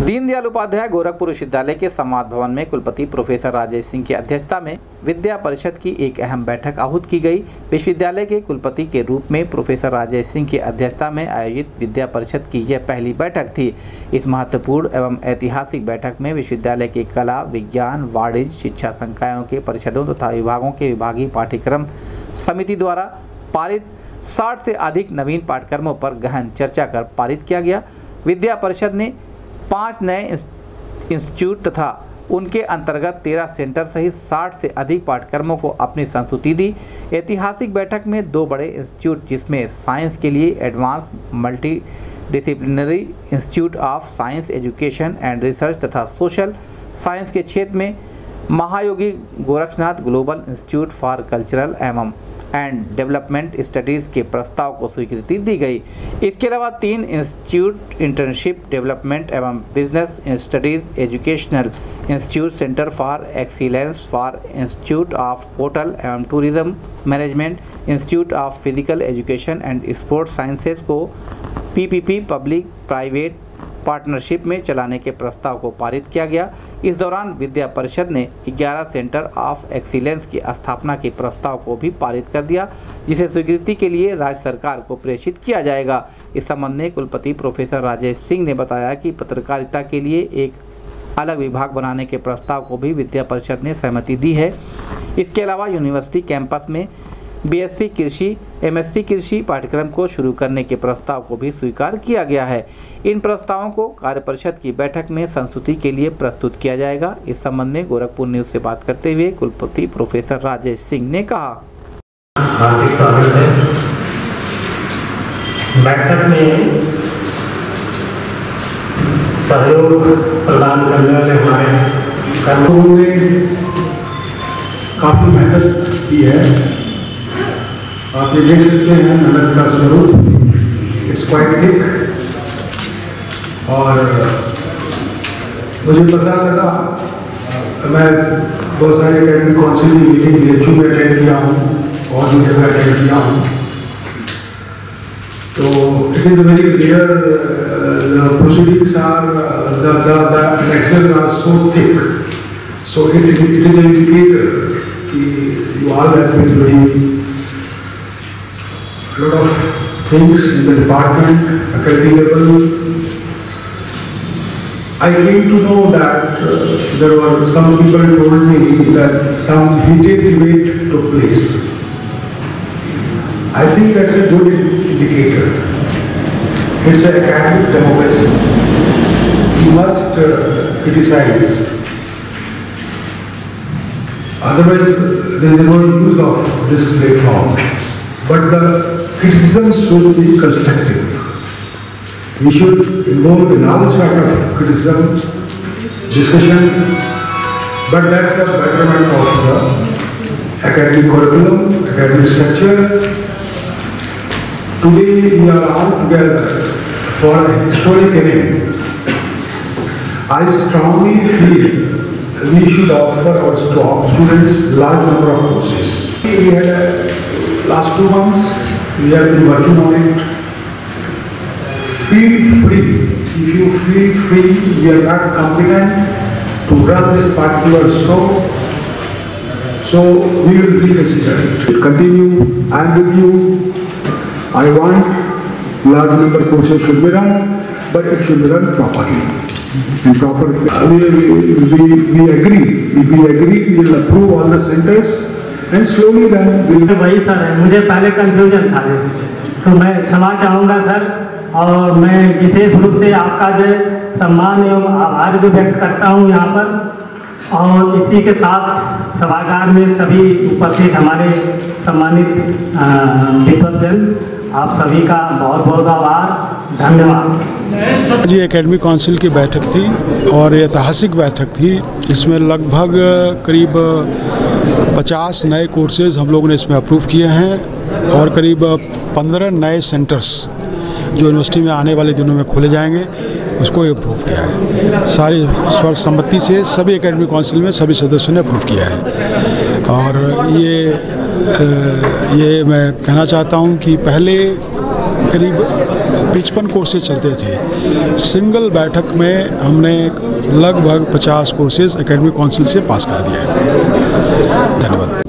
दीनदयाल उपाध्याय गोरखपुर विश्वविद्यालय के संवाद भवन में कुलपति प्रोफेसर राजेश सिंह की अध्यक्षता में विद्या परिषद की एक अहम बैठक आहूत की गई। विश्वविद्यालय के कुलपति के रूप में प्रोफेसर राजेश सिंह की अध्यक्षता में आयोजित विद्या परिषद की यह पहली बैठक थी। इस महत्वपूर्ण एवं ऐतिहासिक बैठक में विश्वविद्यालय के कला, विज्ञान, वाणिज्य, शिक्षा संकायों के परिषदों तथा विभागों के विभागीय पाठ्यक्रम समिति द्वारा पारित साठ से अधिक नवीन पाठ्यक्रमों पर गहन चर्चा कर पारित किया गया। विद्या परिषद ने पाँच नए इंस्टीट्यूट तथा उनके अंतर्गत तेरह सेंटर सहित साठ से अधिक पाठ्यक्रमों को अपनी संस्तुति दी। ऐतिहासिक बैठक में दो बड़े इंस्टीट्यूट, जिसमें साइंस के लिए advance multi disciplinary institute of science education and research तथा सोशल साइंस के क्षेत्र में Mahayogi Gorakshnath global institute for cultural एवं एंड डेवलपमेंट स्टडीज़ के प्रस्ताव को स्वीकृति दी गई। इसके अलावा तीन इंस्टीट्यूट इंटर्नशिप डेवलपमेंट एवं business studies educational institute centre for excellence for institute of hotel एवं tourism management institute of physical education and sports sciences को पीपीपी पब्लिक प्राइवेट पार्टनरशिप में चलाने के प्रस्ताव को पारित किया गया। इस दौरान विद्या परिषद ने 11 सेंटर ऑफ़ एक्सीलेंस की स्थापना के प्रस्ताव को भी पारित कर दिया, जिसे स्वीकृति के लिए राज्य सरकार को प्रेषित किया जाएगा। इस संबंध में कुलपति प्रोफेसर राजेश सिंह ने बताया कि पत्रकारिता के लिए एक अलग विभाग बनाने के प्रस्ताव को भी विद्या परिषद ने सहमति दी है। इसके अलावा यूनिवर्सिटी कैंपस में बीएससी कृषि, एमएससी कृषि पाठ्यक्रम को शुरू करने के प्रस्ताव को भी स्वीकार किया गया है। इन प्रस्तावों को कार्य परिषद की बैठक में संस्तुति के लिए प्रस्तुत किया जाएगा। इस संबंध में गोरखपुर न्यूज़ से बात करते हुए कुलपति प्रोफेसर राजेश सिंह ने कहा। बैठक में सहयोग प्रदान करने वाले हमारे काफ़ी मेहनत की है। आप ये देख सकते हैं नलक का स्वरूप। इट्स क्वाइट थिक और, मुझे पता लगा मैं बहुत सारे अकेडमी काउंसिल की मीटिंग बी एच यू में अटेंड किया हूँ, और भी जगह अटेंड किया हूँ। तो it is very clear proceedings are the so thick so it it is indicator कि you are very lot of things in the department academic level I came to know that uh, there were some people told me that some heated debate took place. I think that's a good indicator. It's an academic democracy. You must uh, criticize. Otherwise, there is no use of this platform. But the criticisms should be constructive. We should involve in all sort of criticism, discussion, but that's the betterment of the academic curriculum, academic structure. Today we are all together for a historic event. I strongly feel we should offer our students large number of courses. We had a, last two months, we have been working on it. Feel free, if you feel free, we are not competent to run this particular show, so we will reconsider it. Continue, I am with you. I want large number courses should be run, but it should be run properly. In proper, we, we, we, we agree, If we agree, we will approve all the centers and slowly then will तो वही sir है मुझे पहले confusion था। तो मैं क्षमा चाहूँगा सर, और मैं विशेष रूप से आपका जो सम्मान एवं आभार भी व्यक्त करता हूँ यहाँ पर। और इसी के साथ सभागार में सभी उपस्थित हमारे सम्मानित विद्वतजन आप सभी का बहुत बहुत आभार। धन्यवाद। जी एकेडमिक काउंसिल की बैठक थी और ऐतिहासिक बैठक थी। इसमें लगभग करीब 50 नए कोर्सेज हम लोगों ने इसमें अप्रूव किए हैं और करीब 15 नए सेंटर्स जो यूनिवर्सिटी में आने वाले दिनों में खोले जाएँगे, उसको अप्रूव किया है। सारी सर्वसम्मति से सभी एकेडमिक काउंसिल में सभी सदस्यों ने अप्रूव किया है। और ये ये मैं कहना चाहता हूँ कि पहले करीब पिचपन कोर्सेज चलते थे। सिंगल बैठक में हमने लगभग 50 कोर्सेज एकेडमिक काउंसिल से पास करा दिया धन्यवाद।